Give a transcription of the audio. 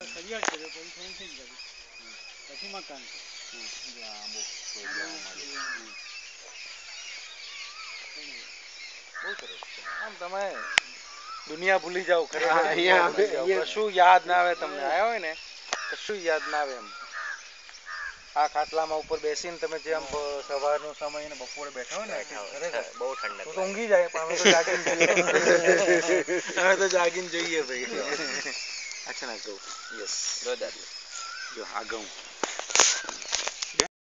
સરિયાળ કર્યો પછી ફેન્સિંગ કર્યું પછી મકાન બહુ સરસ છે આમ તમે દુનિયા ભૂલી જાઓ ખરેખર હા, અહીંયા ભૂલી જાઓ. અહીંયા- કશું યાદ ના આવે તમને આવ્યા હોય ને કશું યાદ ના આવે એમ આ ખાટલામાં ઉપર બેસીને તમે જે આમ બ- સવારનો સમય ને બપોરે બેઠા હોય ને ખરેખર બહુ ઠંડક તો તો ઊંઘી જાય પણ અમે તો જાગીને જોઈએ અમે તો જાગીને જોઈએ ભાઈ How can go? Yes. Go, Daddy. Agão.